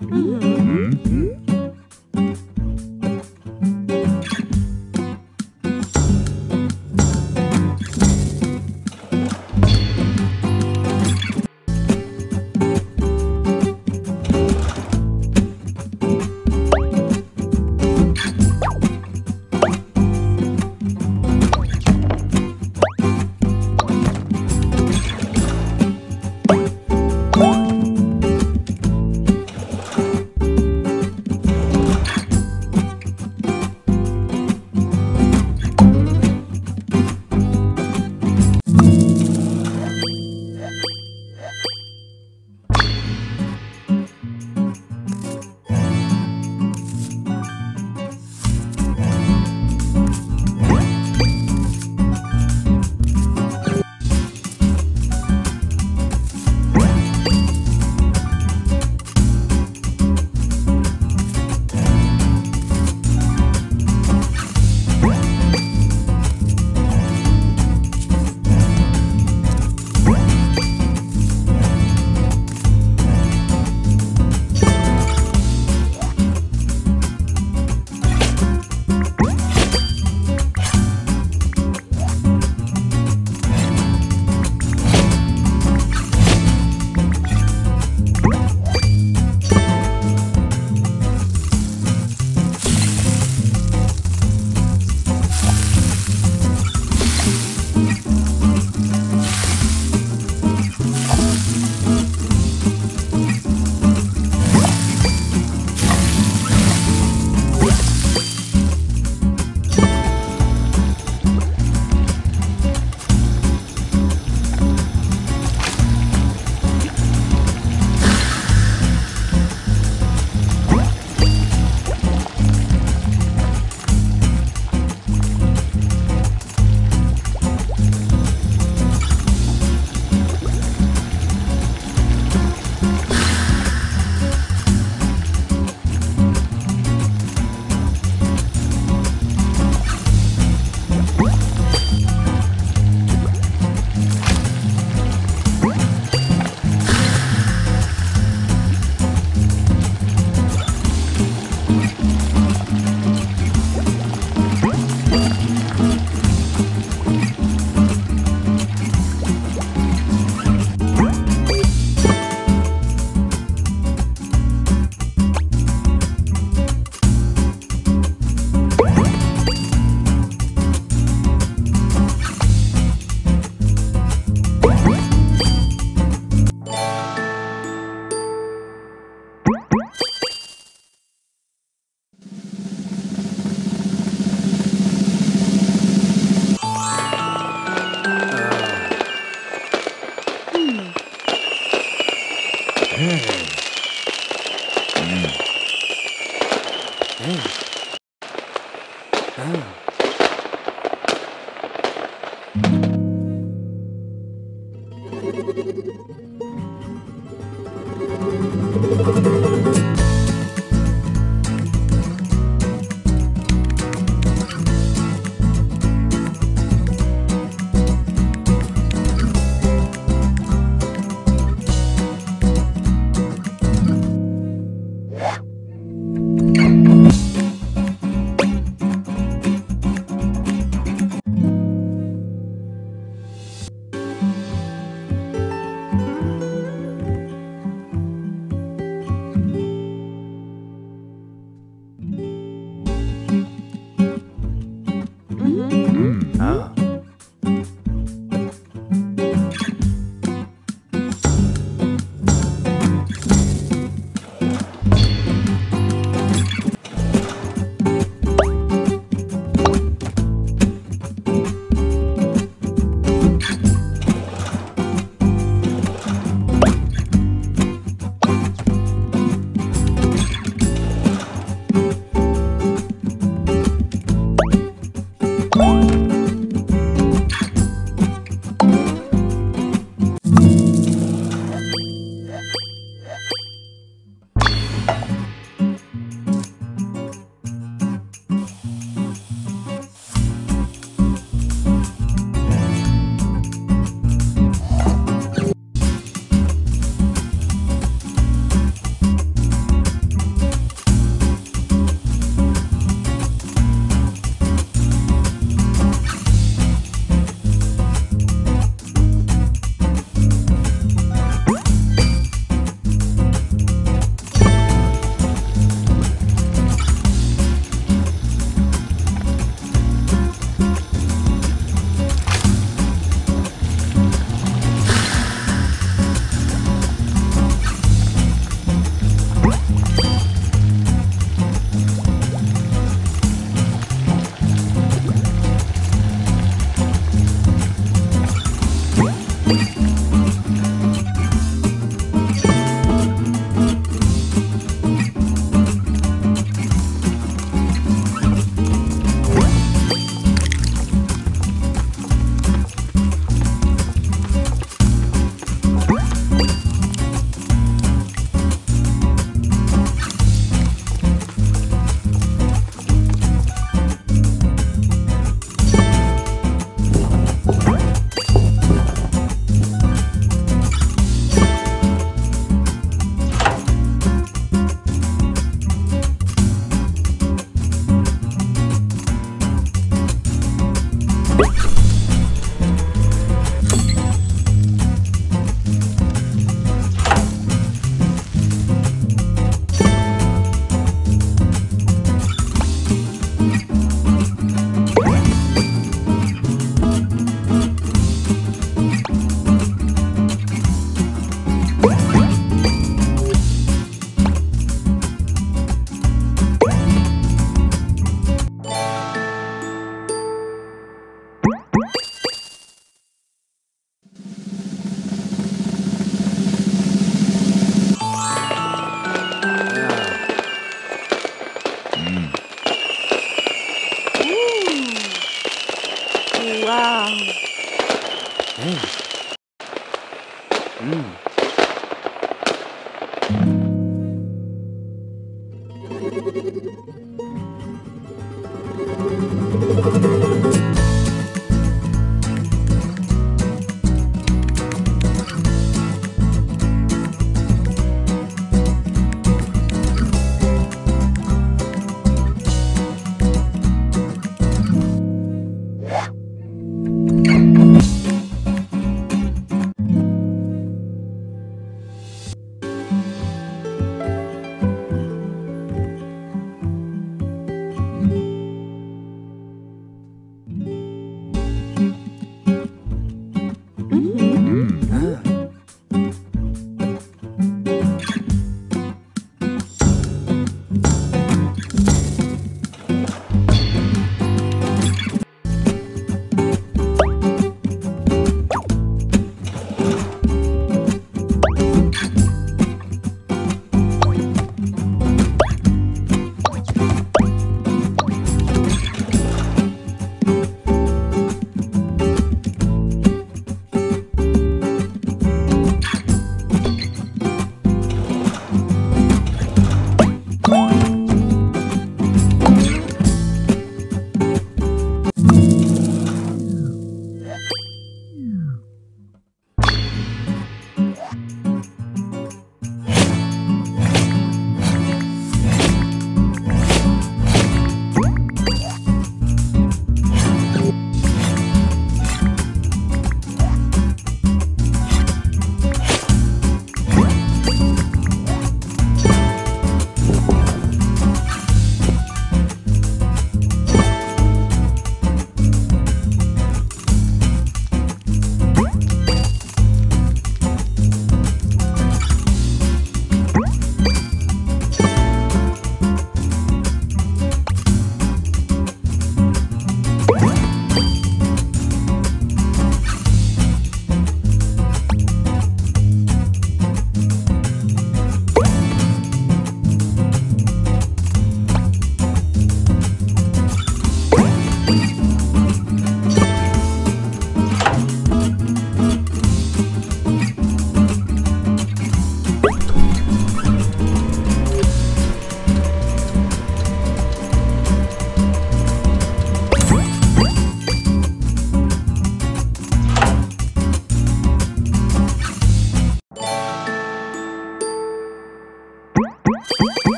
嗯。嗯嗯